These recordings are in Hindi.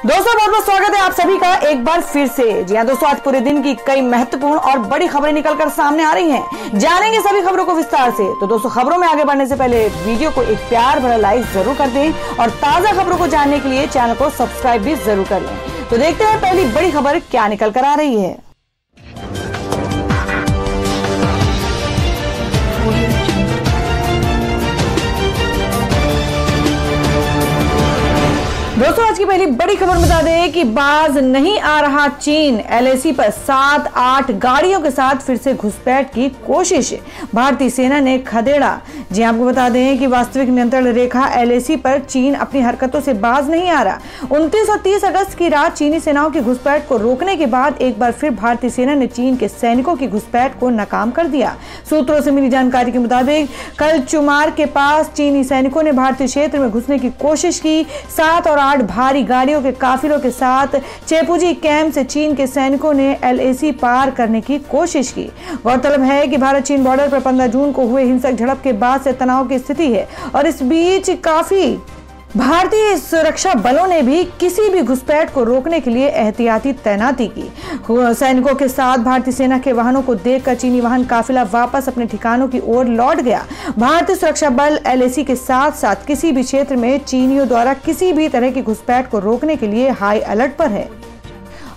दोस्तों, बहुत बहुत स्वागत है आप सभी का एक बार फिर से। जी हाँ दोस्तों, आज पूरे दिन की कई महत्वपूर्ण और बड़ी खबरें निकलकर सामने आ रही हैं। जानेंगे सभी खबरों को विस्तार से। तो दोस्तों, खबरों में आगे बढ़ने से पहले वीडियो को एक प्यार भरा लाइक ज़रूर कर दें और ताज़ा खबरों को जानने के लिए चैनल को सब्सक्राइब भी ज़रूर कर लें। तो देखते हैं पहली बड़ी खबर क्या निकल कर आ रही है। दोस्तों, आज की पहली बड़ी खबर बता दें कि बाज नहीं आ रहा चीन। एलएसी पर सात आठ गाड़ियों के साथ फिर से घुसपैठ की कोशिश। भारतीय सेना ने खदेड़ा। जी आपको बता दें कि वास्तविक नियंत्रण रेखा एलएसी पर चीन अपनी हरकतों से बाज नहीं आ रहा। उनतीस और तीस अगस्त की रात चीनी सेनाओं की घुसपैठ को रोकने के बाद एक बार फिर भारतीय सेना ने चीन के सैनिकों की घुसपैठ को नाकाम कर दिया। सूत्रों से मिली जानकारी के मुताबिक, कल चुमार के पास चीनी सैनिकों ने भारतीय क्षेत्र में घुसने की कोशिश की। सात और आठ भारी गाड़ियों के काफिलों के साथ चेपुजी कैंप से चीन के सैनिकों ने एलएसी पार करने की कोशिश की। गौरतलब है कि भारत चीन बॉर्डर पर 15 जून को हुए हिंसक झड़प के बाद से तनाव की स्थिति है और इस बीच काफ़ी भारतीय सुरक्षा बलों ने भी किसी भी घुसपैठ को रोकने के लिए एहतियाती तैनाती की। सैनिकों के साथ भारतीय सेना के वाहनों को देखकर चीनी वाहन काफिला वापस अपने ठिकानों की ओर लौट गया। भारतीय सुरक्षा बल एलएसी के साथ साथ किसी भी क्षेत्र में चीनियों द्वारा किसी भी तरह की घुसपैठ को रोकने के लिए हाई अलर्ट पर है।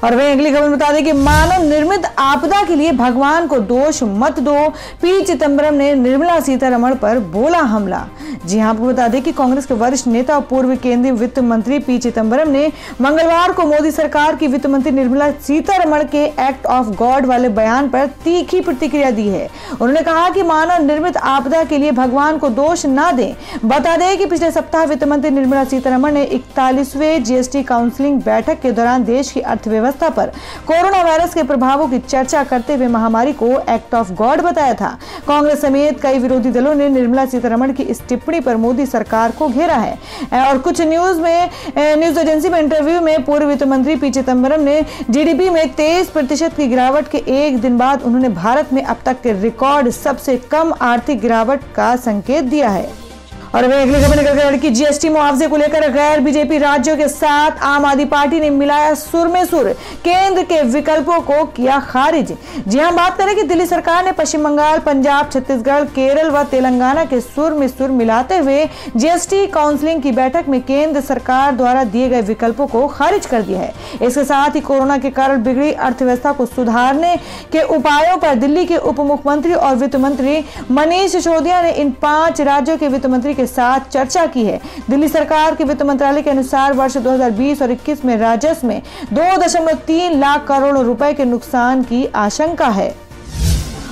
और वही अगली खबर बता दें कि मानव निर्मित आपदा के लिए भगवान को दोष मत दो। पी. चिदम्बरम ने निर्मला सीतारमण पर बोला हमला। जी हाँ आपको बता दें कि कांग्रेस के वरिष्ठ नेता और पूर्व केंद्रीय वित्त मंत्री पी. चिदम्बरम ने मंगलवार को मोदी सरकार की वित्त मंत्री निर्मला सीतारमण के एक्ट ऑफ़ गॉड वाले बयान पर तीखी प्रतिक्रिया दी है। उन्होंने कहा कि मानव निर्मित आपदा के लिए भगवान को दोष न दें। बता दें कि पिछले सप्ताह वित्त मंत्री निर्मला सीतारमण ने इकतालीसवें जीएसटी काउंसिलिंग बैठक के दौरान देश की अर्थव्यवस्था पर। कोरोना वायरस के प्रभावों की चर्चा करते हुए महामारी को एक्ट ऑफ़ गॉड बताया था। कांग्रेस समेत कई विरोधी दलों ने निर्मला सीतारमण की इस टिप्पणी पर मोदी सरकार को घेरा है। और कुछ न्यूज़ में न्यूज़ एजेंसी में इंटरव्यू में पूर्व वित्त मंत्री पी चिदम्बरम ने जीडीपी में तेईस प्रतिशत की गिरावट के एक दिन बाद उन्होंने भारत में अब तक के रिकॉर्ड सबसे कम आर्थिक गिरावट का संकेत दिया है। और वही अगली खबर निकल कर की जीएसटी मुआवजे को लेकर गैर बीजेपी राज्यों के साथ आम आदमी पार्टी ने मिलाया सुर में सुर। केंद्र के विकल्पों को किया खारिज। जी हाँ बात करें कि दिल्ली सरकार ने पश्चिम बंगाल, पंजाब, छत्तीसगढ़, केरल व तेलंगाना के सुर में सुर मिलाते हुए जीएसटी काउंसिलिंग की बैठक में केंद्र सरकार द्वारा दिए गए विकल्पों को खारिज कर दिया है। इसके साथ ही कोरोना के कारण बिगड़ी अर्थव्यवस्था को सुधारने के उपायों पर दिल्ली के उप मुख्यमंत्री और वित्त मंत्री मनीष सिसोदिया ने इन पाँच राज्यों के वित्त मंत्री साथ चर्चा की है। दिल्ली सरकार के वित्त मंत्रालय के अनुसार वर्ष 2020 और 21 में राजस्व में 2.3 लाख करोड़ रुपए के नुकसान की आशंका है।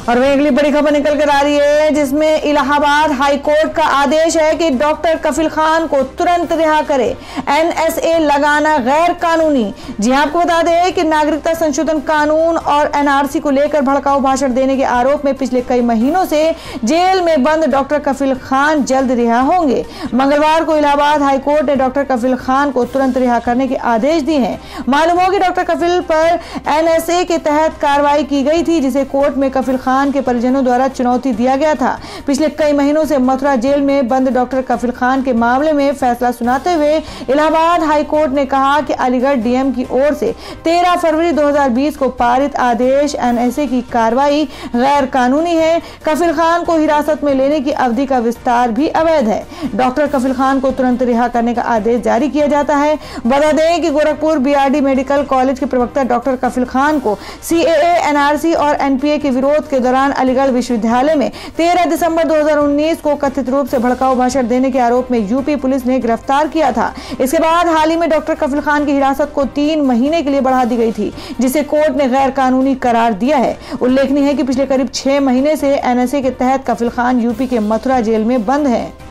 और वही अगली बड़ी खबर निकल कर आ रही है, जिसमें इलाहाबाद हाई कोर्ट का आदेश है कि डॉक्टर कफिल खान को तुरंत रिहा करे। एनएसए लगाना गैर कानूनी जी आपको बता दें कि नागरिकता संशोधन कानून और एनआरसी को लेकर भड़काऊ भाषण देने के आरोप में पिछले कई महीनों से जेल में बंद डॉक्टर कफिल खान जल्द रिहा होंगे। मंगलवार को इलाहाबाद हाईकोर्ट ने डॉक्टर कफिल खान को तुरंत रिहा करने के आदेश दिए हैं। मालूम हो कि डॉक्टर कफिल पर एनएसए के तहत कार्रवाई की गई थी, जिसे कोर्ट में कफिल खान खान के परिजनों द्वारा चुनौती दिया गया था। पिछले कई महीनों से मथुरा जेल में बंद डॉक्टर कफिल खान के मामले में फैसला सुनाते हुए इलाहाबाद हाईकोर्ट ने कहा कि अलीगढ़ डीएम की ओर से 13 फरवरी 2020 को पारित आदेश एनएसए की कार्रवाई गैर कानूनी है। कफिल खान को हिरासत में लेने की अवधि का विस्तार भी अवैध है। डॉक्टर कफिल खान को तुरंत रिहा करने का आदेश जारी किया जाता है। बता दें कि गोरखपुर बीआरडी मेडिकल कॉलेज के प्रवक्ता डॉक्टर कफिल खान को सी एनआरसी और एनपीए के विरोध के दौरान अलीगढ़ विश्वविद्यालय में 13 दिसंबर 2019 को कथित रूप से भड़काऊ भाषण देने के आरोप में यूपी पुलिस ने गिरफ़्तार किया था। इसके बाद हाल ही में डॉक्टर कफिल खान की हिरासत को तीन महीने के लिए बढ़ा दी गई थी, जिसे कोर्ट ने गैर कानूनी करार दिया है। उल्लेखनीय है की पिछले करीब छह महीने ऐसी एनएसए के तहत कफिल खान यूपी के मथुरा जेल में बंद है।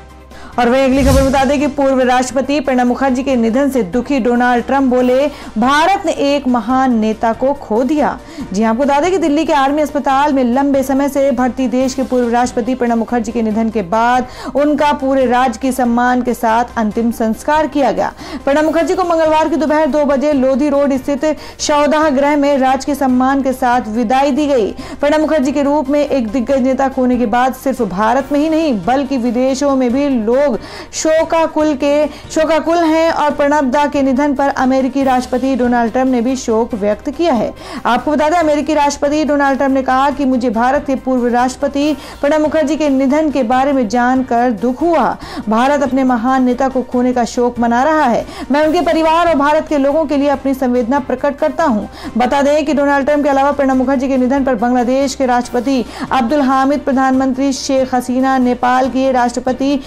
और वही अगली खबर बता दें कि पूर्व राष्ट्रपति प्रणब मुखर्जी के निधन से दुखी डोनाल्ड ट्रंप बोले, भारत ने एक महान नेता को खो दिया। जी आपको बता दें कि दिल्ली के आर्मी अस्पताल में लंबे समय से भर्ती देश के पूर्व राष्ट्रपति प्रणब मुखर्जी के निधन के बाद उनका पूरे राज्य के सम्मान के साथ अंतिम संस्कार किया गया। प्रणब मुखर्जी को मंगलवार की दोपहर दो बजे लोधी रोड स्थित शौदाह गृह में राज्य के सम्मान के साथ विदाई दी गई। प्रणब मुखर्जी के रूप में एक दिग्गज नेता खोने के बाद सिर्फ़ भारत में ही नहीं, बल्कि विदेशों में भी लोग लोग शोकाकुल के, शोकाकुल हैं और प्रणब दा के निधन पर अमेरिकी राष्ट्रपति डोनाल्ड ट्रंप ने भी शोक व्यक्त किया है। आपको बता दें, अमेरिकी राष्ट्रपति डोनाल्ड ट्रंप ने कहा कि मुझे भारत के पूर्व राष्ट्रपति प्रणब मुखर्जी के निधन के बारे में जानकर दुख हुआ। भारत अपने महान नेता को खोने का शोक मना रहा है। मैं उनके परिवार और भारत के लोगों के लिए अपनी संवेदना प्रकट करता हूँ। बता दें कि डोनाल्ड ट्रंप के अलावा प्रणब मुखर्जी के निधन पर बांग्लादेश के राष्ट्रपति अब्दुल हामिद, प्रधानमंत्री शेख हसीना, नेपाल के राष्ट्रपति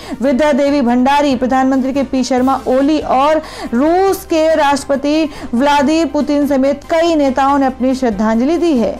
विद्या देवी भंडारी, प्रधानमंत्री के पी शर्मा ओली और रूस के राष्ट्रपति व्लादिमीर पुतिन समेत कई नेताओं ने अपनी श्रद्धांजलि दी है।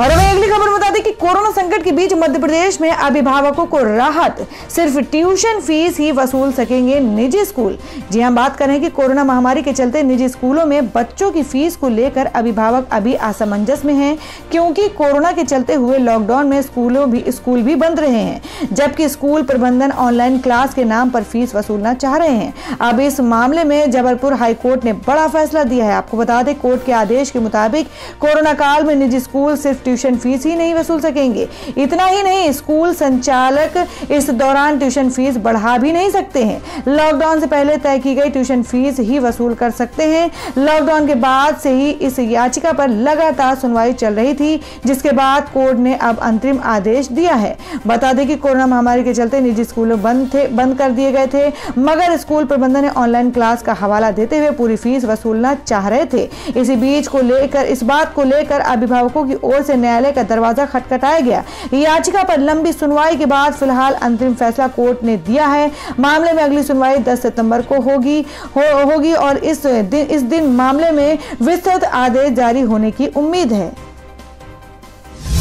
और हमें अगली खबर बता दें कि कोरोना संकट के बीच मध्य प्रदेश में अभिभावकों को राहत। सिर्फ़ ट्यूशन फ़ीस ही वसूल सकेंगे निजी स्कूल। जी हम बात करें कि कोरोना महामारी के चलते निजी स्कूलों में बच्चों की फ़ीस को लेकर अभिभावक अभी असमंजस में हैं, क्योंकि कोरोना के चलते हुए लॉकडाउन में स्कूलों भी, स्कूल भी बंद रहे हैं, जबकि स्कूल प्रबंधन ऑनलाइन क्लास के नाम पर फ़ीस वसूलना चाह रहे हैं। अब इस मामले में जबलपुर हाईकोर्ट ने बड़ा फैसला दिया है। आपको बता दें, कोर्ट के आदेश के मुताबिक कोरोना काल में निजी स्कूल सिर्फ़ ट्यूशन फ़ीस ही नहीं वसूल सकेंगे। इतना ही नहीं, स्कूल संचालक इस दौरान ट्यूशन फ़ीस बढ़ा भी नहीं सकते हैं। लॉकडाउन से पहले तय की गई ट्यूशन फ़ीस ही वसूल कर सकते हैं। लॉकडाउन के बाद से ही इस याचिका पर लगातार सुनवाई चल रही थी, जिसके बाद कोर्ट ने अब अंतरिम आदेश दिया है। बता दें कि कोरोना महामारी के चलते निजी स्कूल बंद थे, बंद कर दिए गए थे, मगर स्कूल प्रबंधन ने ऑनलाइन क्लास का हवाला देते हुए पूरी फ़ीस वसूलना चाह रहे थे। इसी बीच को लेकर, इस बात को लेकर अभिभावकों की ओर से से न्यायालय का दरवाज़ा खटखटाया गया। याचिका पर लंबी सुनवाई के बाद फ़िलहाल अंतिम फैसला कोर्ट ने दिया है। मामले में अगली सुनवाई 10 सितंबर को होगी हो, होगी और इस दिन इस दिन मामले में विस्तृत आदेश जारी होने की उम्मीद है।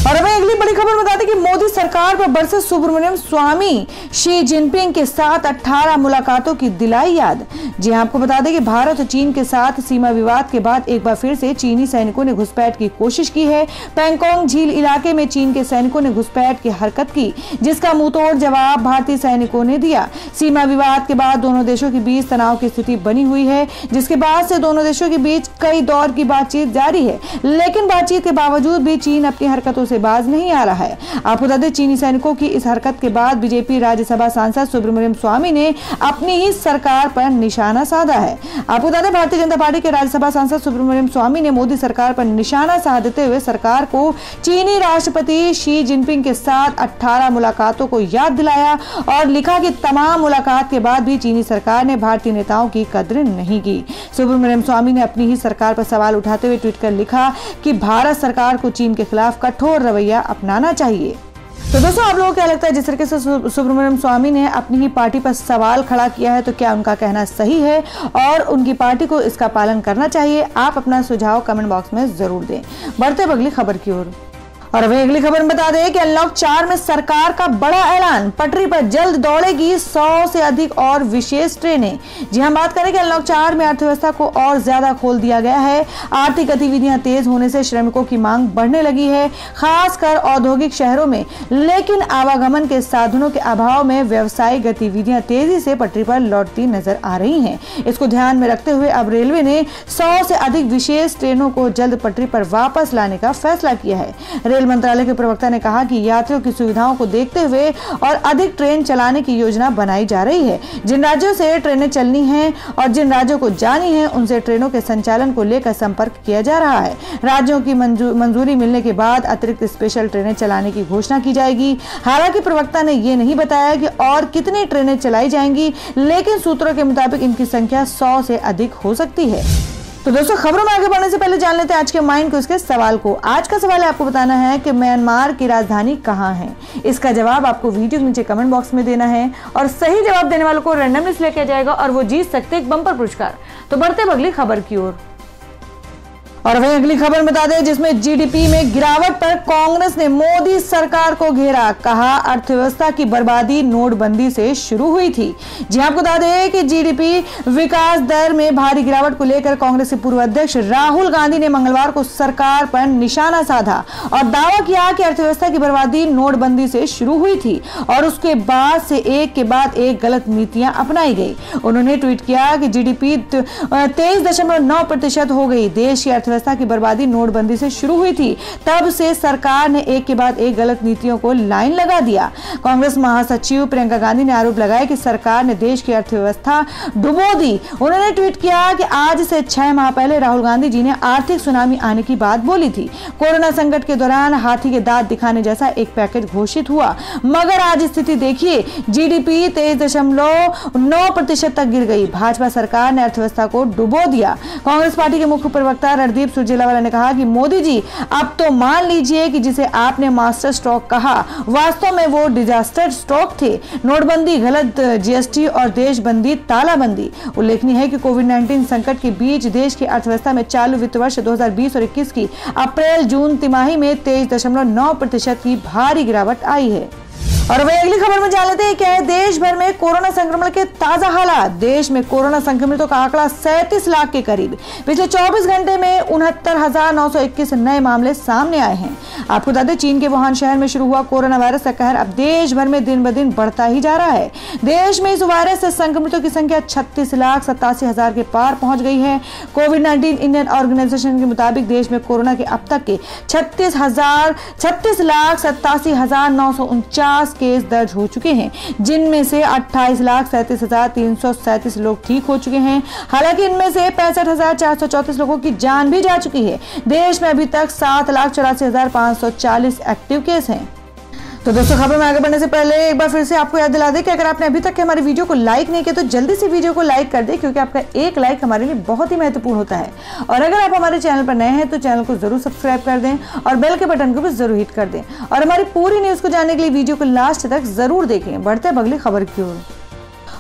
और हमें अगली बड़ी खबर बता दें कि मोदी सरकार पर बरसे सुब्रमण्यम स्वामी शी जिनपिंग के साथ 18 मुलाकातों की दिलाई याद। जी हाँ, आपको बता दें कि भारत और चीन के साथ सीमा विवाद के बाद एक बार फिर से चीनी सैनिकों ने घुसपैठ की कोशिश की है। पैंगोंग झील इलाके में चीन के सैनिकों ने घुसपैठ की हरकत की जिसका मुंहतोड़ जवाब भारतीय सैनिकों ने दिया। सीमा विवाद के बाद दोनों देशों के बीच तनाव की स्थिति बनी हुई है जिसके बाद से दोनों देशों के बीच कई दौर की बातचीत जारी है। लेकिन बातचीत के बावजूद भी चीन अपनी हरकतों से बाज नहीं आ रहा है। आपको बता दें, चीनी सैनिकों की इस हरकत के बाद बीजेपी राज्यसभा सांसद सुब्रमण्यम स्वामी ने अपनी ही सरकार पर निशाना साधा है। आपको बता दें, भारतीय जनता पार्टी के राज्यसभा सांसद सुब्रमण्यम स्वामी ने मोदी सरकार पर निशाना साधते हुए सरकार को चीनी राष्ट्रपति शी जिनपिंग के साथ 18 मुलाकातों को याद दिलाया और लिखा कि तमाम मुलाकात के बाद भी चीनी सरकार ने भारतीय नेताओं की कद्र नहीं की। सुब्रमण्यम स्वामी ने अपनी ही सरकार पर सवाल उठाते हुए ट्वीट कर लिखा कि भारत सरकार को चीन के खिलाफ कठोर रवैया अपनाना चाहिए। तो दोस्तों, आप लोगों को क्या लगता है, जिस तरीके से सुब्रमण्यम स्वामी ने अपनी ही पार्टी पर सवाल खड़ा किया है तो क्या उनका कहना सही है? और उनकी पार्टी को इसका पालन करना चाहिए, आप अपना सुझाव कमेंट बॉक्स में ज़रूर दें। बढ़ते बगली खबर की ओर। और अभी अगली खबर बता दें कि अनलॉक चार में सरकार का बड़ा ऐलान। पटरी पर जल्द दौड़ेगी सौ से अधिक और विशेष ट्रेनें। जी हम बात करें कि अनलॉक चार में अर्थव्यवस्था को और ज़्यादा खोल दिया गया है। आर्थिक गतिविधियाँ तेज होने से श्रमिकों की मांग बढ़ने लगी है, खासकर औद्योगिक शहरों में। लेकिन आवागमन के साधनों के अभाव में व्यवसायिक गतिविधियाँ तेज़ी से पटरी पर लौटती नज़र आ रही है। इसको ध्यान में रखते हुए अब रेलवे ने सौ से अधिक विशेष ट्रेनों को जल्द पटरी पर वापस लाने का फैसला किया है। रेल मंत्रालय के प्रवक्ता ने कहा कि यात्रियों की सुविधाओं को देखते हुए और अधिक ट्रेन चलाने की योजना बनाई जा रही है। जिन राज्यों से ट्रेनें चलनी हैं और जिन राज्यों को जानी है, उनसे ट्रेनों के संचालन को लेकर संपर्क किया जा रहा है। राज्यों की मंजूरी मिलने के बाद अतिरिक्त स्पेशल ट्रेनें चलाने की घोषणा की जाएगी। हालाँकि प्रवक्ता ने ये नहीं बताया कि और कितनी ट्रेनें चलाई जाएँगी, लेकिन सूत्रों के मुताबिक इनकी संख्या सौ से अधिक हो सकती है। तो दोस्तों, खबरों में आगे बढ़ने से पहले जान लेते हैं आज के माइंड को इसके सवाल को। आज का सवाल है आपको बताना है कि म्यांमार की राजधानी कहाँ है। इसका जवाब आपको वीडियो के नीचे कमेंट बॉक्स में देना है और सही जवाब देने वालों को रैंडमली सिलेक्ट किया जाएगा और वो जीत सकते एक बम्पर पुरस्कार। तो बढ़ते बगली खबर की ओर। और वही अगली खबर बता दें, जिसमें जीडीपी में गिरावट पर कांग्रेस ने मोदी सरकार को घेरा, कहा अर्थव्यवस्था की बर्बादी नोटबंदी से शुरू हुई थी। जी आपको बता दें कि जीडीपी विकास दर में भारी गिरावट को लेकर कांग्रेस के पूर्व अध्यक्ष राहुल गांधी ने मंगलवार को सरकार पर निशाना साधा और दावा किया कि अर्थव्यवस्था की बर्बादी नोटबंदी से शुरू हुई थी और उसके बाद से एक के बाद एक गलत नीतियाँ अपनाई गई। उन्होंने ट्वीट किया कि जीडीपी तेईस दशमलव नौ प्रतिशत हो गई। देश की अर्थव्यवस्था की बर्बादी नोटबंदी से शुरू हुई थी, तब से सरकार ने एक के बाद एक गलत नीतियों को लाइन लगा दिया। कांग्रेस महासचिव प्रियंका गांधी ने आरोप लगाया कि सरकार ने देश की अर्थव्यवस्था डुबो दी। उन्होंने ट्वीट किया कि आज से छह माह पहले राहुल गांधी जी ने आर्थिक सुनामी आने की बात बोली थी। कोरोना संकट के दौरान हाथी के दांत दिखाने जैसा एक पैकेज घोषित हुआ। मगर आज स्थिति देखिए जीडीपी तेईस दशमलव नौ प्रतिशत तक गिर गई। भाजपा सरकार ने अर्थव्यवस्था को डुबो दिया। कांग्रेस पार्टी के मुख्य प्रवक्ता रणदीप सुरजेवाला ने कहा कि मोदी जी, अब तो मान लीजिए कि जिसे आपने मास्टर स्ट्रोक कहा, वास्तव में वो डिजास्टर स्ट्रोक थे। नोटबंदी, गलत जीएसटी और देशबंदी, तालाबंदी। उल्लेखनीय है कि कोविड 19 संकट के बीच देश की अर्थव्यवस्था में चालू वित्त वर्ष 2020 और 21 की अप्रैल जून तिमाही में तेईस की भारी गिरावट आई है। और वही अगली खबर में जान लेते हैं क्या है देश भर में कोरोना संक्रमण के ताज़ा हालात। देश में कोरोना संक्रमितों का आंकड़ा सैंतीस लाख के करीब। पिछले 24 घंटे में उनहत्तर नए मामले सामने आए हैं। आपको बता दें, चीन के वुहान शहर में शुरू हुआ कोरोना वायरस का कहर। अब देश भर में दिन ब दिन बढ़ता ही जा रहा है। देश में इस वायरस से संक्रमितों की संख्या छत्तीस लाख सत्तासी हज़ार के पार पहुँच गई है। कोविड नाइन्टीन इंडियन ऑर्गेनाइजेशन के मुताबिक देश में कोरोना के अब तक के छत्तीस हज़ार, छत्तीस लाख सत्तासी हज़ार नौ सौ उनचास केस दर्ज हो चुके हैं, जिनमें से अट्ठाईस लाख सैंतीस हज़ार तीन सौ सैंतीस लोग ठीक हो चुके हैं। हालाँकि इनमें से पैंसठ हज़ार चार सौ चौतीस लोगों की जान भी जा चुकी है। देश में अभी तक सात लाख चौरासी हज़ार पाँच सौ चालीस एक्टिव केस हैं। तो दोस्तों, खबर में आगे बढ़ने से पहले एक बार फिर से आपको याद दिला दें कि अगर आपने अभी तक हमारे वीडियो को लाइक नहीं किया तो जल्दी से वीडियो को लाइक कर दें, क्योंकि आपका एक लाइक हमारे लिए बहुत ही महत्वपूर्ण होता है। और अगर आप हमारे चैनल पर नए हैं तो चैनल को ज़रूर सब्सक्राइब कर दें और बेल के बटन को भी ज़रूर हिट कर दें। और हमारी पूरी न्यूज़ को जानने के लिए वीडियो को लास्ट तक ज़रूर देखें। बढ़ते बगली खबर की ओर।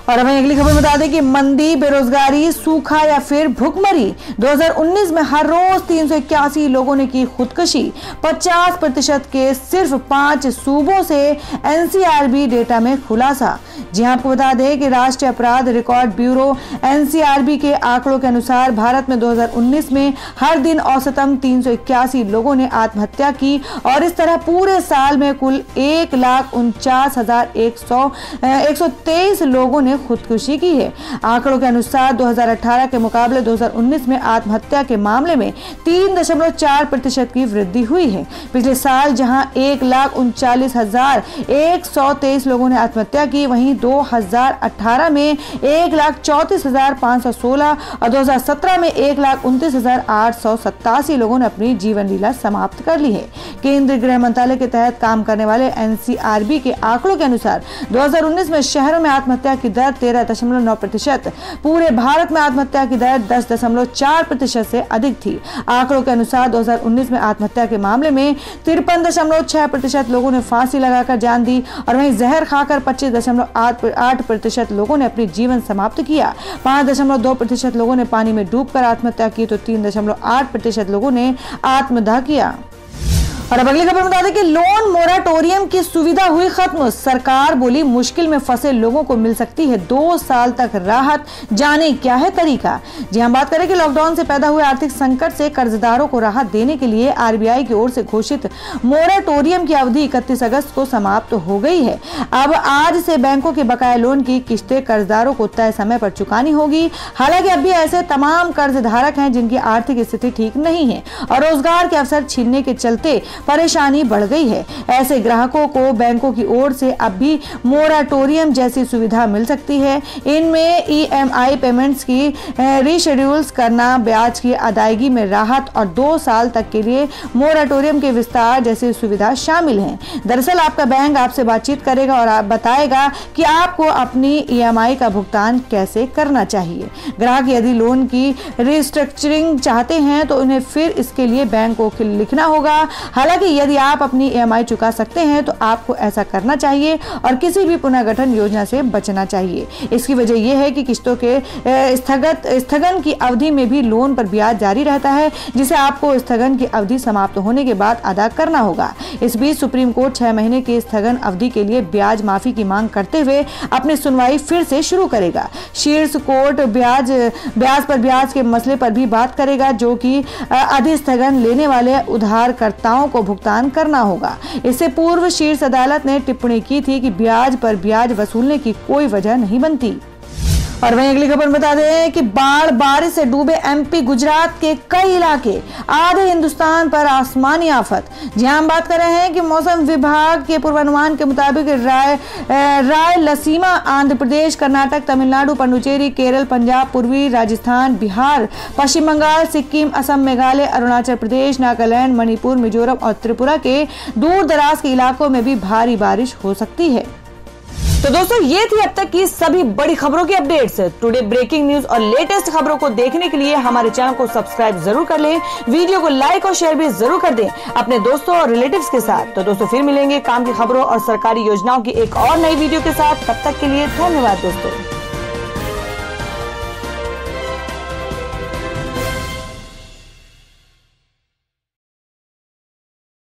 और हमें अगली खबर बता दें कि मंदी, बेरोजगारी, सूखा या फिर भुखमरी 2019 में हर रोज तीन सौ इक्यासी लोगों ने की खुदकुशी। 50 प्रतिशत के सिर्फ़ पाँच सूबों से एनसीआरबी डेटा में खुलासा। जी आपको बता दें कि राष्ट्रीय अपराध रिकॉर्ड ब्यूरो एनसीआरबी के आंकड़ों के अनुसार भारत में 2019 में हर दिन औसतम तीन सौ इक्यासी लोगों ने आत्महत्या की और इस तरह पूरे साल में कुल एक लाख उनचास हज़ार एक सौ एक सौ तेईस लोगों ने खुदकुशी की है। आंकड़ों के अनुसार 2018 के मुकाबले 2019 में आत्महत्या के मामले में तीन दशमलव चार प्रतिशत की वृद्धि हुई है। पिछले साल जहाँ एक लाख उनचालीस हज़ार एक सौ तेईस लोगों ने आत्महत्या की, वहीं 2018 में एक लाख चौतीस हज़ार पाँच सौ सोलह और 2017 में एक लाख उनतीस हज़ार आठ सौ सत्तासी लोगों ने अपनी जीवन लीला समाप्त कर ली है। केंद्रीय गृह मंत्रालय के तहत काम करने वाले एनसीआरबी के आंकड़ों के अनुसार 2019 में शहरों में आत्महत्या की दर तेरह दशमलव नौ प्रतिशत। पूरे भारत में आत्महत्या की दर दस दशमलव चार प्रतिशत से अधिक थी। आंकड़ों के अनुसार 2019 में आत्महत्या के मामले में तिरपन दशमलव छह प्रतिशत लोगों ने फांसी लगाकर जान दी और वहीं जहर खाकर पच्चीस दशमलव आठ प्रतिशत लोगों ने अपनी जीवन समाप्त किया। पाँच दशमलव दो प्रतिशत लोगों ने पानी में डूबकर आत्महत्या की तो तीन दशमलव आठ प्रतिशत लोगों ने आत्मदाह किया। और अब अगली खबर बता दें कि लोन मोराटोरियम की सुविधा हुई खत्म। सरकार बोली, मुश्किल में फंसे लोगों को मिल सकती है दो साल तक राहत। जाने क्या है तरीका? जी हम बात करें कि लॉकडाउन से पैदा हुए आर्थिक संकट से कर्जदारों को राहत देने के लिए आरबीआई की ओर से घोषित मोराटोरियम की अवधि इकतीस अगस्त को समाप्त हो गई है। अब आज से बैंकों के बकाया लोन की किश्तें कर्जदारों को तय समय पर चुकानी होगी। हालाँकि अभी ऐसे तमाम कर्ज धारक हैं जिनकी आर्थिक स्थिति ठीक नहीं है और रोज़गार के अवसर छीनने के चलते परेशानी बढ़ गई है। ऐसे ग्राहकों को बैंकों की ओर से अब भी मोराटोरियम जैसी सुविधा मिल सकती है। इनमें ईएमआई पेमेंट्स की रीशेड्यूल्स करना, ब्याज की अदायगी में राहत और दो साल तक के लिए मोराटोरियम के विस्तार जैसी सुविधा शामिल है। दरअसल आपका बैंक आपसे बातचीत करेगा और आप बताएगा कि आपको अपनी ईएमआई का भुगतान कैसे करना चाहिए। ग्राहक यदि लोन की रिस्ट्रक्चरिंग चाहते हैं तो उन्हें फिर इसके लिए बैंक को लिखना होगा। हालाँकि यदि आप अपनी ई चुका सकते हैं तो आपको ऐसा करना चाहिए और किसी भी पुनर्गठन योजना से बचना चाहिए। इसकी वजह यह है कि किस्तों के स्थगत, स्थगन की अवधि में भी लोन पर ब्याज जारी रहता है, जिसे आपको स्थगन की अवधि समाप्त होने के बाद अदा करना होगा। इस बीच सुप्रीम कोर्ट छह महीने की स्थगन अवधि के लिए ब्याज माफ़ी की मांग करते हुए अपनी सुनवाई फिर से शुरू करेगा। शीर्ष कोर्ट ब्याज ब्याज पर ब्याज के मसले पर भी बात करेगा, जो कि अधिस्थगन लेने वाले उधारकर्ताओं को भुगतान करना होगा। इससे पूर्व शीर्ष अदालत ने टिप्पणी की थी कि ब्याज पर ब्याज वसूलने की कोई वजह नहीं बनती। और वहीं अगली खबर बता दें कि बाढ़ बारिश से डूबे एमपी गुजरात के कई इलाके आधे हिंदुस्तान पर आसमानी आफत। जी हम बात कर रहे हैं कि मौसम विभाग के पूर्वानुमान के मुताबिक राय राय लसीमा, आंध्र प्रदेश, कर्नाटक, तमिलनाडु, पंडुचेरी, केरल, पंजाब, पूर्वी राजस्थान, बिहार, पश्चिम बंगाल, सिक्किम, असम, मेघालय, अरुणाचल प्रदेश, नागालैंड, मणिपुर, मिजोरम और त्रिपुरा के दूर दराज के इलाकों में भी भारी बारिश हो सकती है। तो दोस्तों, ये थी अब तक की सभी बड़ी खबरों की अपडेट्स। टुडे ब्रेकिंग न्यूज़ और लेटेस्ट खबरों को देखने के लिए हमारे चैनल को सब्सक्राइब ज़रूर कर लें। वीडियो को लाइक और शेयर भी ज़रूर कर दें अपने दोस्तों और रिलेटिव्स के साथ। तो दोस्तों, फिर मिलेंगे काम की खबरों और सरकारी योजनाओं की एक और नई वीडियो के साथ। तब तक के लिए धन्यवाद दोस्तों।